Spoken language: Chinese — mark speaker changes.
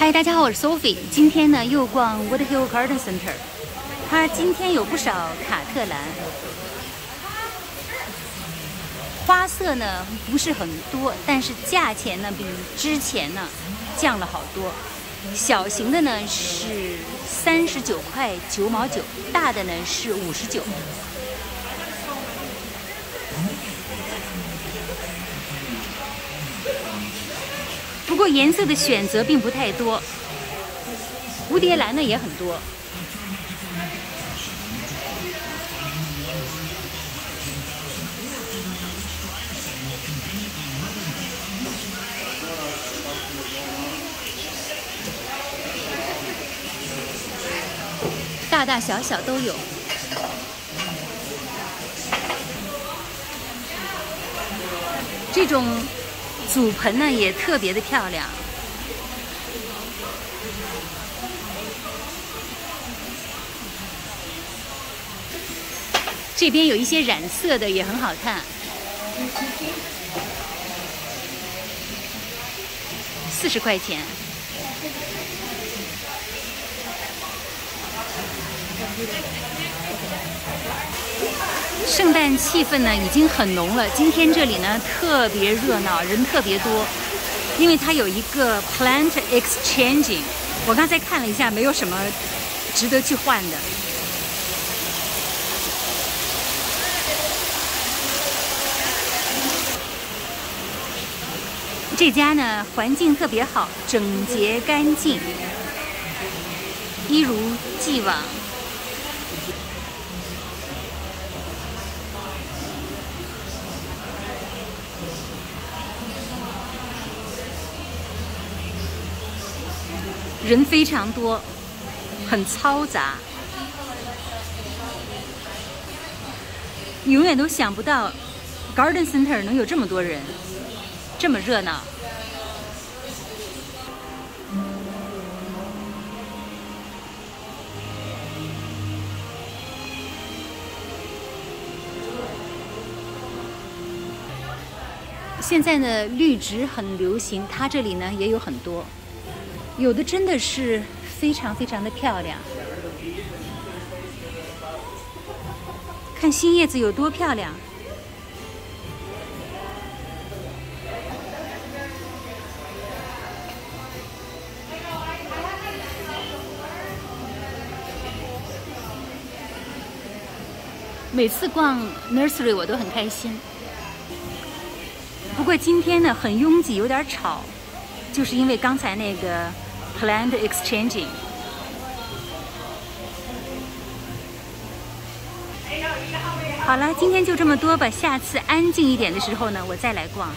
Speaker 1: 嗨，大家好，我是 Sophie。今天呢又逛 Woodhill Garden Center，它今天有不少卡特兰，花色呢不是很多，但是价钱呢比之前呢降了好多。小型的呢是三十九块九毛九，大的呢是五十九。不过颜色的选择并不太多，蝴蝶兰呢也很多。大大小小都有，这种。组盆呢也特别的漂亮，这边有一些染色的也很好看，四十块钱。圣诞气氛呢已经很浓了，今天这里呢特别热闹，人特别多，因为它有一个 plant exchanging。我刚才看了一下，没有什么值得去换的。这家呢环境特别好，整洁干净，一如既往。人非常多，很嘈杂，你永远都想不到，Garden Center 能有这么多人，这么热闹。现在呢，绿植很流行，它这里呢也有很多。有的真的是非常非常的漂亮，看新叶子有多漂亮。每次逛 nursery 我都很开心，不过今天呢很拥挤，有点吵，就是因为刚才那个。planned exchanging。好了，今天就这么多吧。下次安静一点的时候呢，我再来逛。